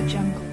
the jungle.